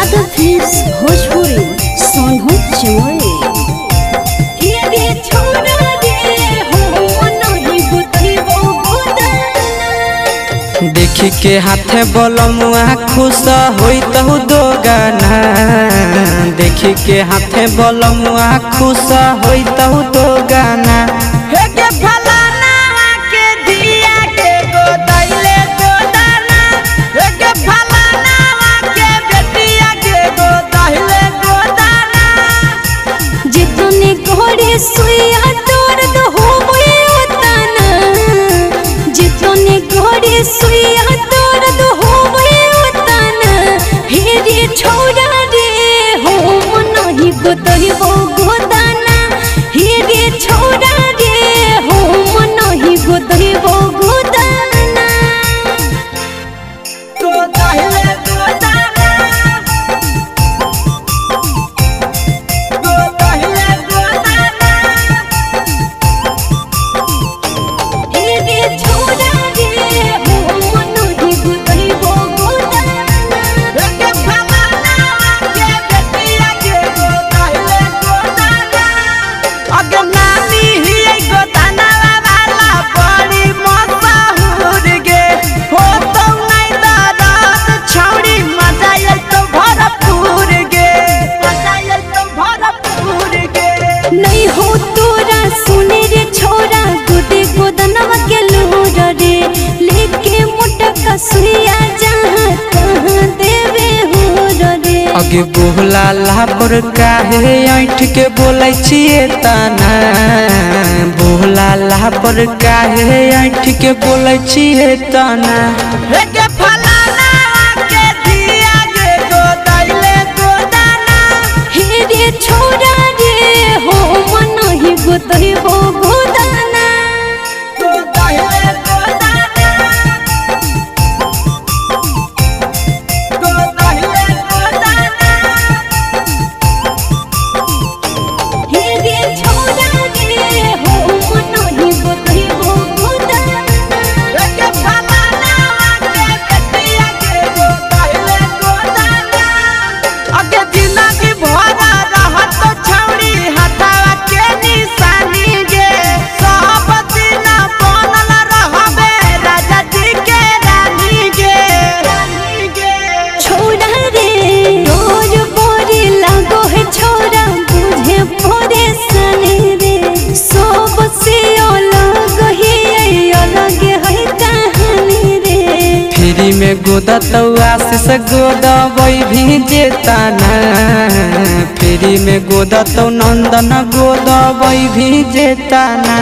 भोजपुरी सोनू देखी के हाथे बलमुआ खुश होई तहु दो गाना। देखी के हाथे बलमुआ खुश होई तहु दो गाना। घोड़े सुइया दर्द होवे उतना जितने घोड़े सुइया उतना हे रे हो नहीं नहीं हो तोरा सुने रे छोरा गोदे गोदनवा के लोर रे लेके मोटा कसुइया जहाँ तहाँ देवे हो रे अगे बोला ला पर काहे ऐठ के बोलै छिए ताना बोला ला पर काहे ऐठ के बोलै छिए ताना हे के में गोदा तौआ आशीष गोदा वही भी जेताना फ्री में गोदा तौ नंदन गोदा वही भी जेताना